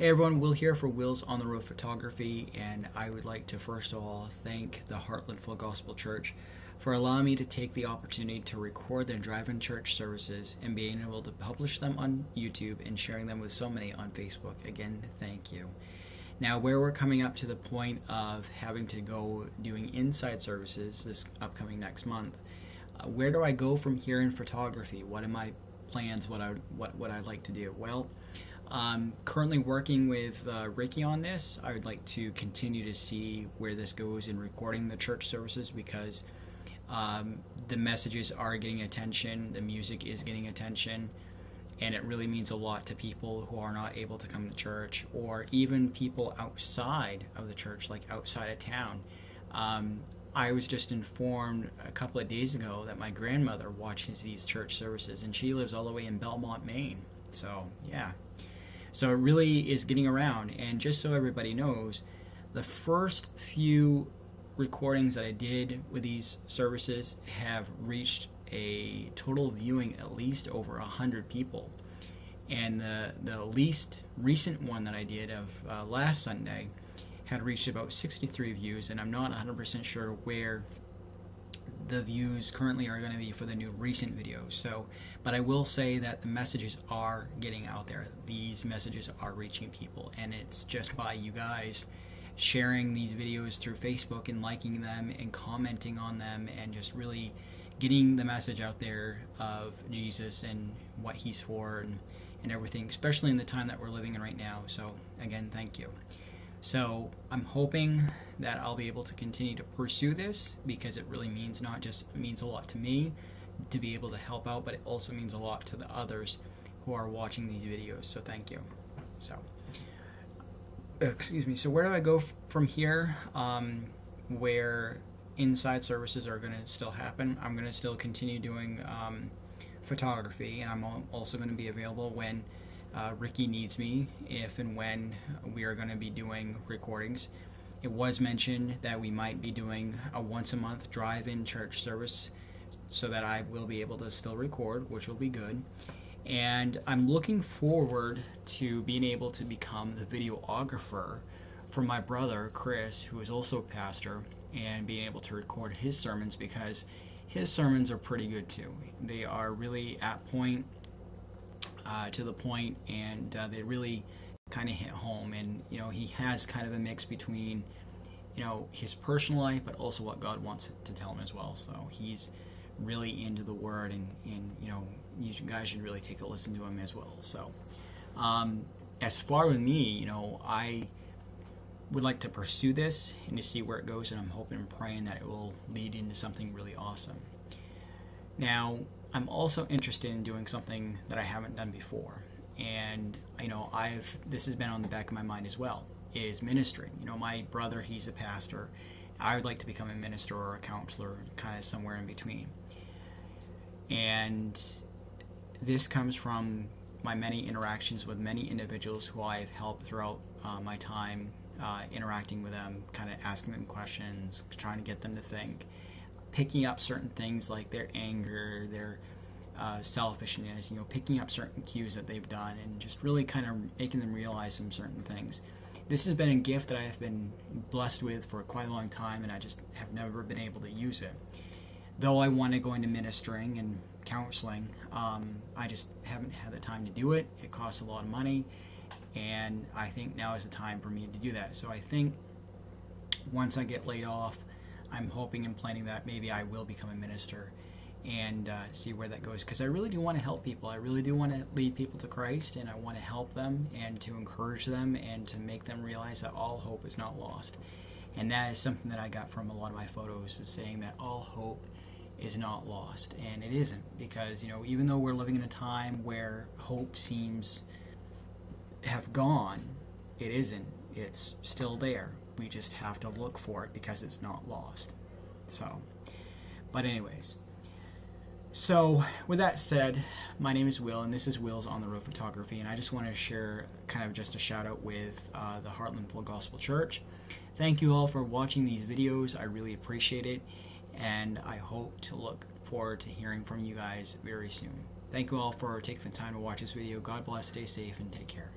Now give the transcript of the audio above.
Hey everyone, Will here for Will's on the Road Photography, and I would like to first of all thank the Hartland Full Gospel Church for allowing me to take the opportunity to record their drive-in church services and being able to publish them on YouTube and sharing them with so many on Facebook. Again, thank you. Now, where we're coming up to the point of having to go doing inside services this upcoming next month, uh, where do I go from here in photography? What are my plans? What I what what I'd like to do? Well. Um, currently working with uh, Ricky on this. I would like to continue to see where this goes in recording the church services because um, the messages are getting attention, the music is getting attention, and it really means a lot to people who are not able to come to church or even people outside of the church, like outside of town. Um, I was just informed a couple of days ago that my grandmother watches these church services and she lives all the way in Belmont, Maine. So, yeah. So it really is getting around. And just so everybody knows, the first few recordings that I did with these services have reached a total viewing at least over a hundred people. And the, the least recent one that I did of uh, last Sunday had reached about 63 views, and I'm not 100% sure where the views currently are going to be for the new recent videos. So, but I will say that the messages are getting out there. These messages are reaching people, and it's just by you guys sharing these videos through Facebook and liking them and commenting on them and just really getting the message out there of Jesus and what he's for and, and everything, especially in the time that we're living in right now. So, again, thank you. So I'm hoping that I'll be able to continue to pursue this because it really means not just means a lot to me to be able to help out, but it also means a lot to the others who are watching these videos. So thank you. So excuse me. So where do I go from here? Um, where inside services are going to still happen. I'm going to still continue doing um, photography, and I'm also going to be available when uh, Ricky needs me if and when we are going to be doing recordings. It was mentioned that we might be doing a once a month drive in church service so that I will be able to still record, which will be good. And I'm looking forward to being able to become the videographer for my brother, Chris, who is also a pastor, and being able to record his sermons because his sermons are pretty good too. They are really at point uh, to the point, and uh, they really kind of hit home. And you know, he has kind of a mix between you know his personal life, but also what God wants to tell him as well. So he's really into the Word, and and you know, you guys should really take a listen to him as well. So, um, as far as me, you know, I would like to pursue this and to see where it goes, and I'm hoping and praying that it will lead into something really awesome. Now, I'm also interested in doing something that I haven't done before. And, you know, I've, this has been on the back of my mind as well, is ministering. You know, my brother, he's a pastor. I would like to become a minister or a counselor, kind of somewhere in between. And this comes from my many interactions with many individuals who I've helped throughout uh, my time uh, interacting with them, kind of asking them questions, trying to get them to think picking up certain things like their anger, their uh, selfishness, you know, picking up certain cues that they've done and just really kind of making them realize some certain things. This has been a gift that I have been blessed with for quite a long time and I just have never been able to use it. Though I want to go into ministering and counseling, um, I just haven't had the time to do it. It costs a lot of money and I think now is the time for me to do that. So I think once I get laid off, I'm hoping and planning that maybe I will become a minister and uh, see where that goes because I really do want to help people. I really do want to lead people to Christ and I want to help them and to encourage them and to make them realize that all hope is not lost. And that is something that I got from a lot of my photos is saying that all hope is not lost and it isn't because you know even though we're living in a time where hope seems have gone it isn't it's still there we just have to look for it because it's not lost. So, but anyways. So, with that said, my name is Will, and this is Will's On the Road Photography, and I just want to share kind of just a shout out with uh, the Hartland Full Gospel Church. Thank you all for watching these videos. I really appreciate it, and I hope to look forward to hearing from you guys very soon. Thank you all for taking the time to watch this video. God bless, stay safe, and take care.